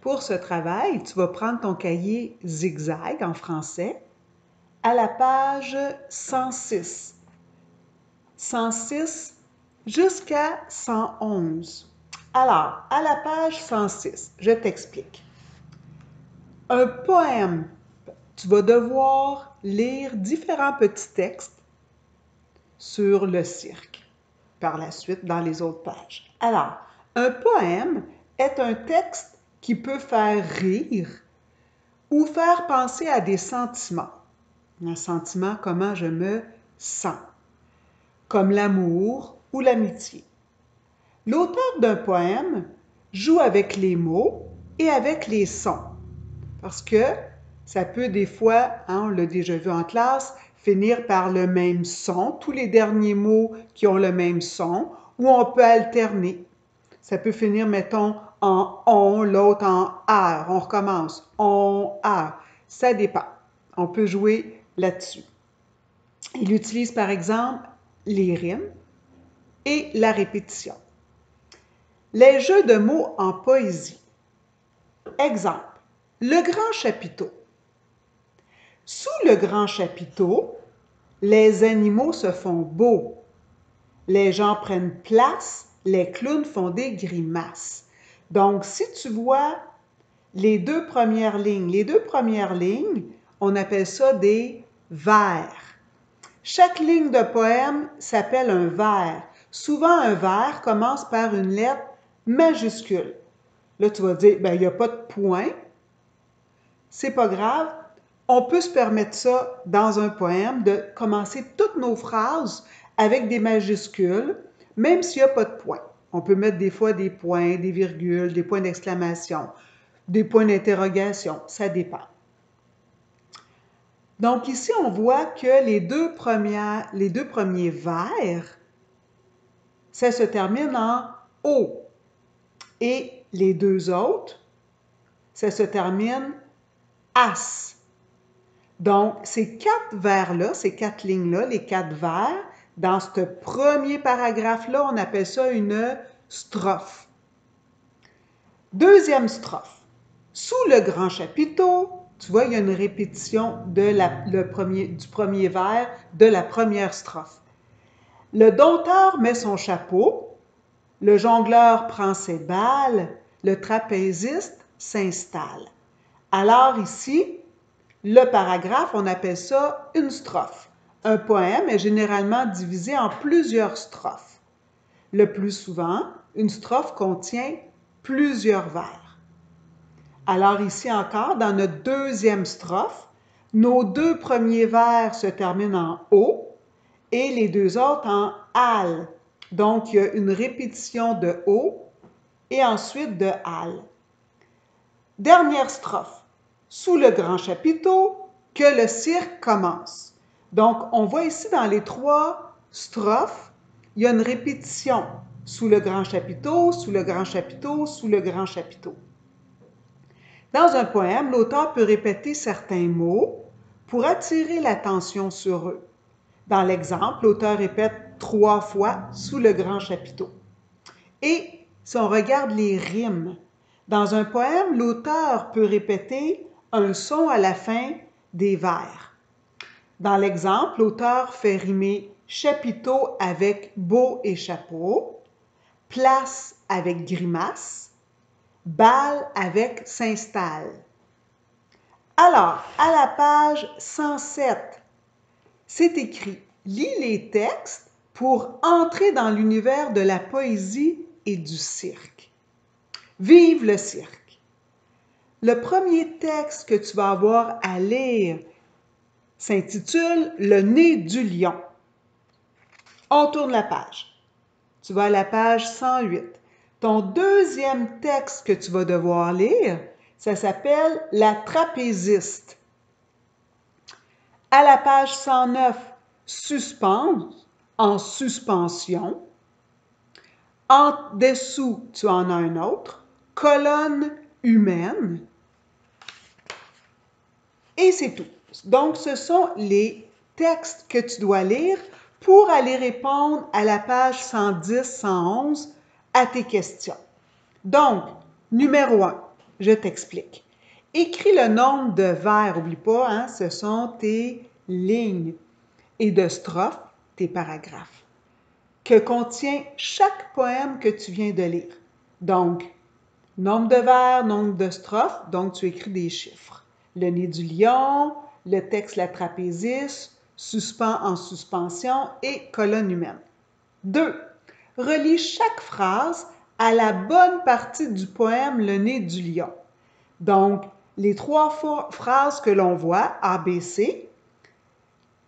Pour ce travail, tu vas prendre ton cahier zigzag en français à la page 106. 106 jusqu'à 111. Alors, à la page 106, je t'explique. Un poème, tu vas devoir lire différents petits textes sur le cirque par la suite dans les autres pages. Alors, un poème est un texte qui peut faire rire ou faire penser à des sentiments. Un sentiment, comment je me sens, comme l'amour ou l'amitié. L'auteur d'un poème joue avec les mots et avec les sons, parce que ça peut des fois, hein, on l'a déjà vu en classe, finir par le même son, tous les derniers mots qui ont le même son, ou on peut alterner. Ça peut finir, mettons, en on, l'autre en ar. On recommence. On, ar. Ça dépend. On peut jouer là-dessus. Il utilise par exemple les rimes et la répétition. Les jeux de mots en poésie. Exemple. Le grand chapiteau. Sous le grand chapiteau, les animaux se font beaux. Les gens prennent place, les clowns font des grimaces. Donc, si tu vois les deux premières lignes, les deux premières lignes, on appelle ça des vers. Chaque ligne de poème s'appelle un vers. Souvent, un vers commence par une lettre majuscule. Là, tu vas dire, ben, il n'y a pas de point. C'est pas grave. On peut se permettre ça dans un poème, de commencer toutes nos phrases avec des majuscules, même s'il n'y a pas de point. On peut mettre des fois des points, des virgules, des points d'exclamation, des points d'interrogation, ça dépend. Donc ici, on voit que les deux, premiers vers, ça se termine en O. Et les deux autres, ça se termine as. Donc, ces quatre vers-là, ces quatre lignes-là, les quatre vers, dans ce premier paragraphe-là, on appelle ça une strophe. Deuxième strophe. Sous le grand chapiteau, tu vois, il y a une répétition de premier, du premier vers de la première strophe. Le dompteur met son chapeau, le jongleur prend ses balles, le trapéziste s'installe. Alors ici, le paragraphe, on appelle ça une strophe. Un poème est généralement divisé en plusieurs strophes. Le plus souvent, une strophe contient plusieurs vers. Alors ici encore, dans notre deuxième strophe, nos deux premiers vers se terminent en O et les deux autres en AL. Donc, il y a une répétition de O et ensuite de AL. Dernière strophe. Sous le grand chapiteau, que le cirque commence. Donc, on voit ici dans les trois strophes, il y a une répétition sous le grand chapiteau, sous le grand chapiteau, sous le grand chapiteau. Dans un poème, l'auteur peut répéter certains mots pour attirer l'attention sur eux. Dans l'exemple, l'auteur répète trois fois sous le grand chapiteau. Et si on regarde les rimes, dans un poème, l'auteur peut répéter un son à la fin des vers. Dans l'exemple, l'auteur fait rimer chapiteau avec beau et chapeau, place avec grimace, balle avec s'installe. Alors, à la page 107, c'est écrit Lis les textes pour entrer dans l'univers de la poésie et du cirque. Vive le cirque! Le premier texte que tu vas avoir à lire s'intitule Le nez du lion. On tourne la page. Tu vas à la page 108. Ton deuxième texte que tu vas devoir lire, ça s'appelle La trapéziste. À la page 109, Suspendre, en suspension. En dessous, tu en as un autre. Colonne humaine. Et c'est tout. Donc, ce sont les textes que tu dois lire pour aller répondre à la page 110-111 à tes questions. Donc, numéro 1, Je t'explique. Écris le nombre de vers, oublie pas, hein, ce sont tes lignes, et de strophes, tes paragraphes, que contient chaque poème que tu viens de lire. Donc, nombre de vers, nombre de strophes, donc tu écris des chiffres. Le nez du lion, le texte La trapéziste, suspens en suspension et colonne humaine. 2. Relis chaque phrase à la bonne partie du poème Le nez du lion. Donc, les trois phrases que l'on voit, A, B, C,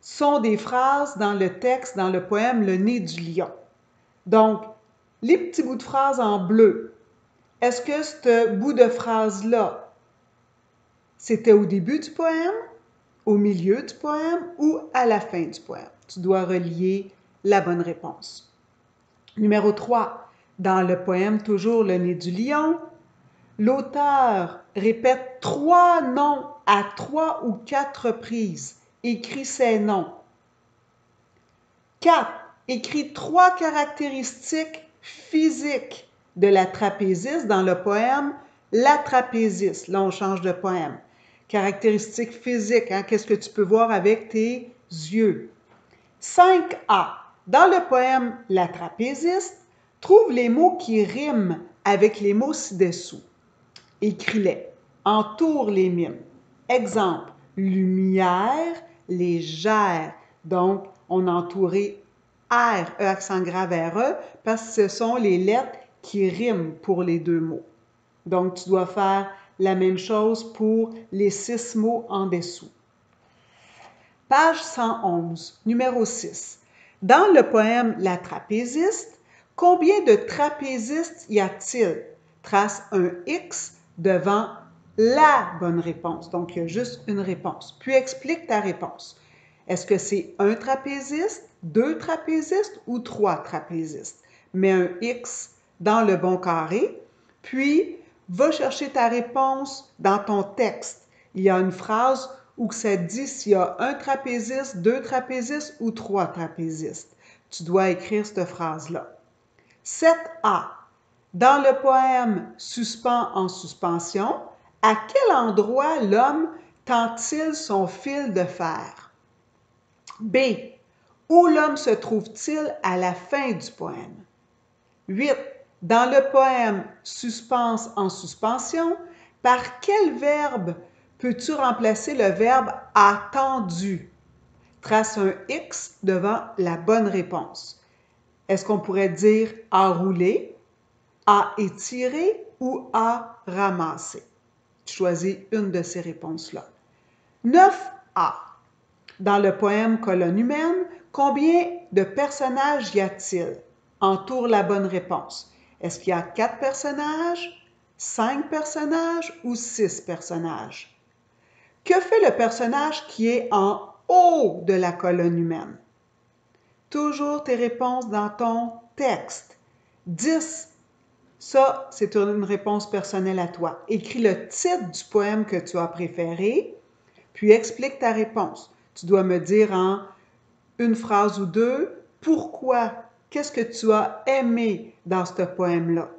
sont des phrases dans le texte, dans le poème Le nez du lion. Donc, les petits bouts de phrases en bleu, est-ce que ce bout de phrase-là, c'était au début du poème, au milieu du poème ou à la fin du poème? Tu dois relier la bonne réponse. Numéro 3. Dans le poème Toujours le nez du lion, l'auteur répète trois noms à trois ou quatre reprises. Écrit ses noms. 4. Écrit trois caractéristiques physiques de la trapéziste dans le poème La trapéziste. Là, on change de poème. Caractéristiques physiques, hein? qu'est-ce que tu peux voir avec tes yeux? 5a. Dans le poème La trapéziste, trouve les mots qui riment avec les mots ci-dessous. Écris-les. Entoure les mimes. Exemple, lumière, légère. Donc, on a entouré R, E accent grave R, E, parce que ce sont les lettres qui riment pour les deux mots. Donc, tu dois faire la même chose pour les six mots en dessous. Page 111, numéro 6. Dans le poème La trapéziste, combien de trapézistes y a-t-il? Trace un X devant la bonne réponse. Donc, il y a juste une réponse. Puis explique ta réponse. Est-ce que c'est un trapéziste, deux trapézistes ou trois trapézistes? Mets un X dans le bon carré, puis va chercher ta réponse dans ton texte. Il y a une phrase où ça dit s'il y a un trapéziste, deux trapézistes ou trois trapézistes. Tu dois écrire cette phrase-là. 7a. Dans le poème Suspens en suspension, à quel endroit l'homme tend-il son fil de fer? B. Où l'homme se trouve-t-il à la fin du poème? 8. Dans le poème Suspense en suspension, par quel verbe peux-tu remplacer le verbe attendu? Trace un X devant la bonne réponse. Est-ce qu'on pourrait dire à rouler, à étirer ou à ramasser? Choisis une de ces réponses-là. 9a. Dans le poème Colonne humaine, combien de personnages y a-t-il? Entoure la bonne réponse. Est-ce qu'il y a quatre personnages, cinq personnages ou six personnages? Que fait le personnage qui est en haut de la colonne humaine? Toujours tes réponses dans ton texte. 10 ça, c'est une réponse personnelle à toi. Écris le titre du poème que tu as préféré, puis explique ta réponse. Tu dois me dire en une phrase ou deux pourquoi, qu'est-ce que tu as aimé dans ce poème-là?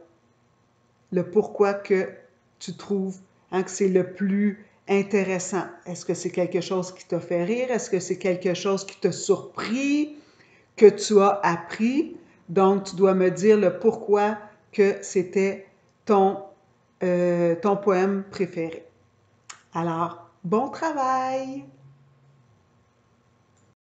Le pourquoi que tu trouves hein, que c'est le plus intéressant? Est-ce que c'est quelque chose qui t'a fait rire? Est-ce que c'est quelque chose qui t'a surpris, que tu as appris? Donc, tu dois me dire le pourquoi que c'était ton, euh, ton poème préféré. Alors, bon travail!